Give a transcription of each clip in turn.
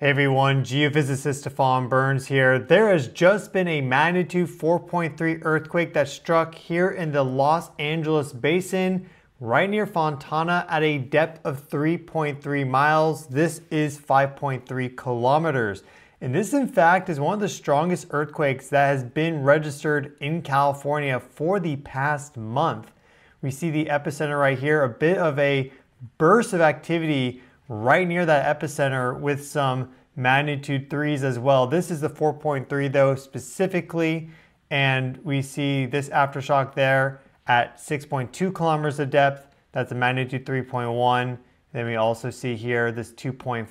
Hey everyone, geophysicist Stefan Burns here. There has just been a magnitude 4.3 earthquake that struck here in the Los Angeles basin, right near Fontana at a depth of 3.3 miles. This is 5.3 kilometers. And this, in fact, is one of the strongest earthquakes that has been registered in California for the past month. We see the epicenter right here, a bit of a burst of activity right near that epicenter with some magnitude threes as well. This is the 4.3 though specifically, and we see this aftershock there at 6.2 kilometers of depth. That's a magnitude 3.1. Then we also see here this 2.4,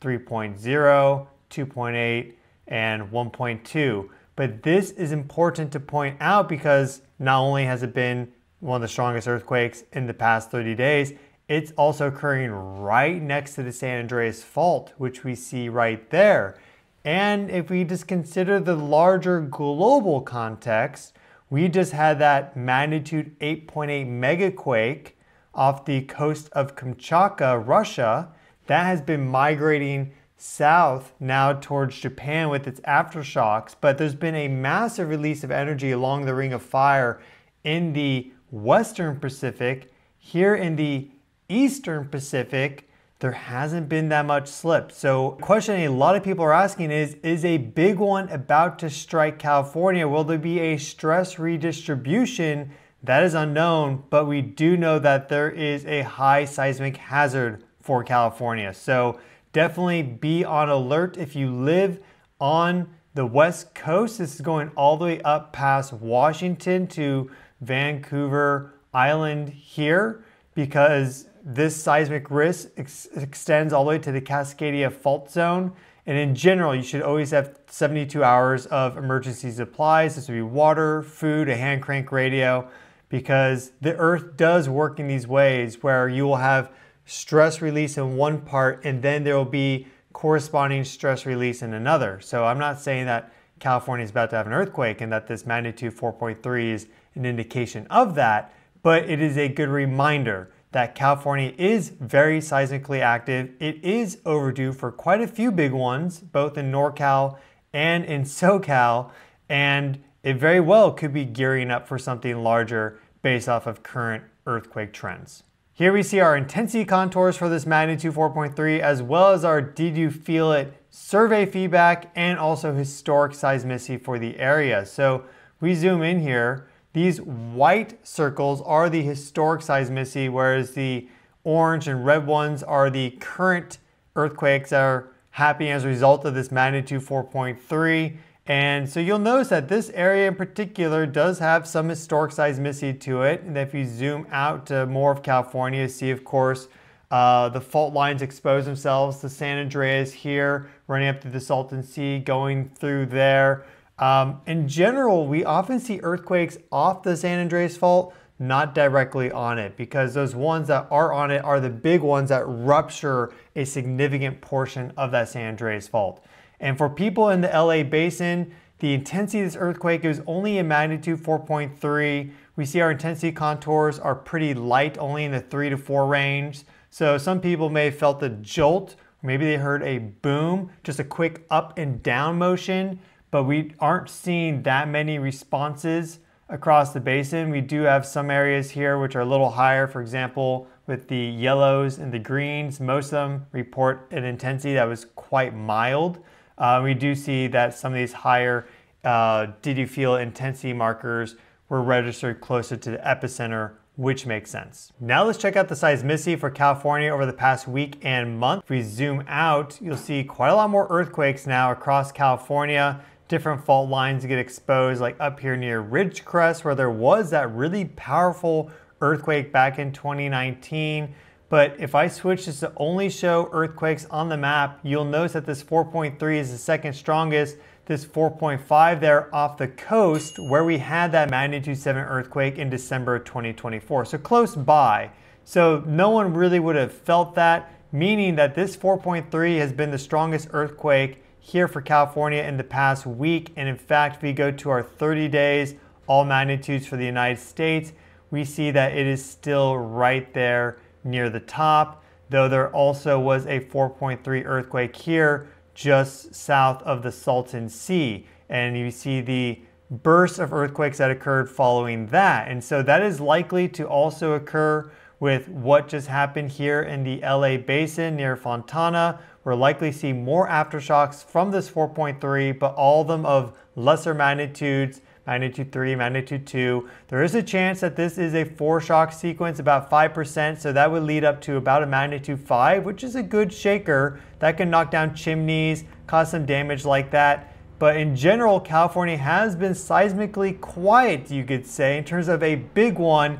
3.0, 2.8, and 1.2. But this is important to point out because not only has it been one of the strongest earthquakes in the past 30 days, it's also occurring right next to the San Andreas Fault, which we see right there. And if we just consider the larger global context, we just had that magnitude 8.8 megaquake off the coast of Kamchatka, Russia. That has been migrating south now towards Japan with its aftershocks, but there's been a massive release of energy along the Ring of Fire in the Western Pacific. Here in the Eastern Pacific, there hasn't been that much slip. So question a lot of people are asking is, is a big one about to strike California? Will there be a stress redistribution? That is unknown, but we do know that there is a high seismic hazard for California. So definitely be on alert if you live on the West Coast. This is going all the way up past Washington to Vancouver Island here because this seismic risk ex extends all the way to the Cascadia fault zone. And in general, you should always have 72 hours of emergency supplies. This would be water, food, a hand crank radio, because the earth does work in these ways where you will have stress release in one part and then there will be corresponding stress release in another. So I'm not saying that California is about to have an earthquake and that this magnitude 4.3 is an indication of that, but it is a good reminder that California is very seismically active. It is overdue for quite a few big ones, both in NorCal and in SoCal, and it very well could be gearing up for something larger based off of current earthquake trends. Here we see our intensity contours for this magnitude 4.3, as well as our did you feel it survey feedback and also historic seismicity for the area. So we zoom in here, these white circles are the historic seismicity, whereas the orange and red ones are the current earthquakes that are happening as a result of this magnitude 4.3. And so you'll notice that this area in particular does have some historic seismicity to it. And if you zoom out to more of California, see, of course, uh, the fault lines expose themselves. The San Andreas here, running up through the Salton Sea, going through there. Um, in general, we often see earthquakes off the San Andreas Fault, not directly on it, because those ones that are on it are the big ones that rupture a significant portion of that San Andreas Fault. And for people in the LA basin, the intensity of this earthquake is only a magnitude 4.3. We see our intensity contours are pretty light, only in the 3 to 4 range. So some people may have felt a jolt, maybe they heard a boom, just a quick up and down motion but we aren't seeing that many responses across the basin. We do have some areas here which are a little higher, for example, with the yellows and the greens. Most of them report an intensity that was quite mild. Uh, we do see that some of these higher uh, did you feel intensity markers were registered closer to the epicenter which makes sense. Now let's check out the seismicity for California over the past week and month. If we zoom out, you'll see quite a lot more earthquakes now across California different fault lines get exposed, like up here near Ridgecrest, where there was that really powerful earthquake back in 2019. But if I switch this to only show earthquakes on the map, you'll notice that this 4.3 is the second strongest. This 4.5 there off the coast where we had that magnitude 7 earthquake in December 2024. So close by. So no one really would have felt that, meaning that this 4.3 has been the strongest earthquake here for California in the past week. And in fact, if we go to our 30 days, all magnitudes for the United States, we see that it is still right there near the top. though there also was a 4.3 earthquake here just south of the Salton Sea. And you see the burst of earthquakes that occurred following that. And so that is likely to also occur with what just happened here in the LA basin near Fontana. We'll likely see more aftershocks from this 4.3, but all of them of lesser magnitudes, magnitude 3, magnitude 2. There is a chance that this is a foreshock sequence, about 5%, so that would lead up to about a magnitude 5, which is a good shaker that can knock down chimneys, cause some damage like that. But in general, California has been seismically quiet, you could say, in terms of a big one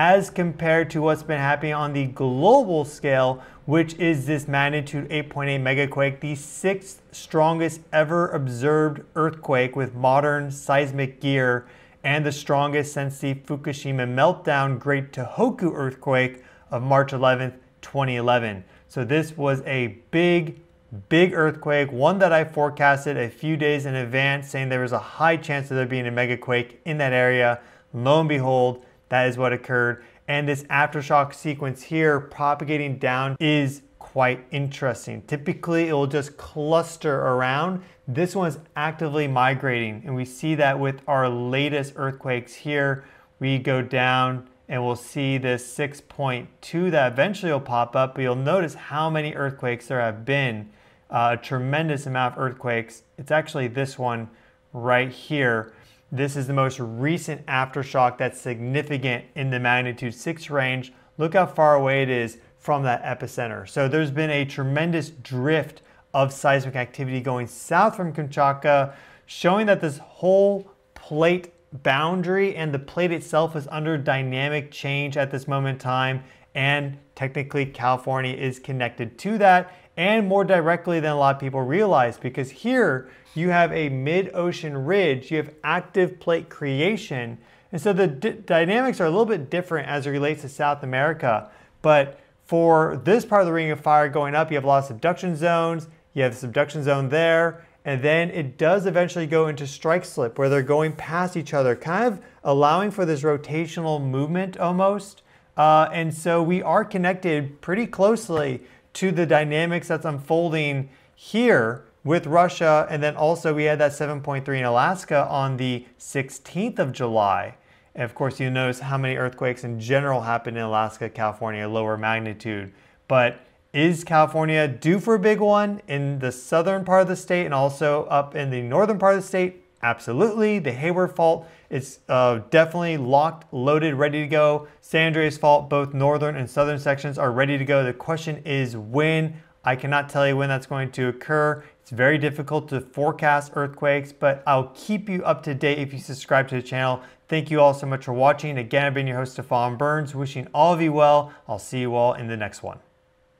as compared to what's been happening on the global scale, which is this magnitude 8.8 megaquake, the sixth strongest ever observed earthquake with modern seismic gear, and the strongest since the Fukushima meltdown Great Tohoku earthquake of March 11th, 2011. So this was a big, big earthquake, one that I forecasted a few days in advance, saying there was a high chance of there being a megaquake in that area. Lo and behold, that is what occurred. And this aftershock sequence here propagating down is quite interesting. Typically, it will just cluster around. This one's actively migrating, and we see that with our latest earthquakes here. We go down and we'll see this 6.2 that eventually will pop up, but you'll notice how many earthquakes there have been. Uh, a tremendous amount of earthquakes. It's actually this one right here. This is the most recent aftershock that's significant in the magnitude 6 range. Look how far away it is from that epicenter. So there's been a tremendous drift of seismic activity going south from Kamchatka, showing that this whole plate boundary and the plate itself is under dynamic change at this moment in time. And technically, California is connected to that and more directly than a lot of people realize because here you have a mid-ocean ridge, you have active plate creation, and so the dynamics are a little bit different as it relates to South America. But for this part of the Ring of Fire going up, you have a lot of subduction zones, you have the subduction zone there, and then it does eventually go into strike slip where they're going past each other, kind of allowing for this rotational movement almost. Uh, and so we are connected pretty closely to the dynamics that's unfolding here with Russia. And then also we had that 7.3 in Alaska on the 16th of July. And of course, you notice how many earthquakes in general happen in Alaska, California, lower magnitude. But is California due for a big one in the southern part of the state and also up in the northern part of the state? Absolutely. The Hayward Fault is uh, definitely locked, loaded, ready to go. San Andreas Fault, both northern and southern sections are ready to go. The question is when. I cannot tell you when that's going to occur. It's very difficult to forecast earthquakes, but I'll keep you up to date if you subscribe to the channel. Thank you all so much for watching. Again, I've been your host, Stefan Burns, wishing all of you well. I'll see you all in the next one.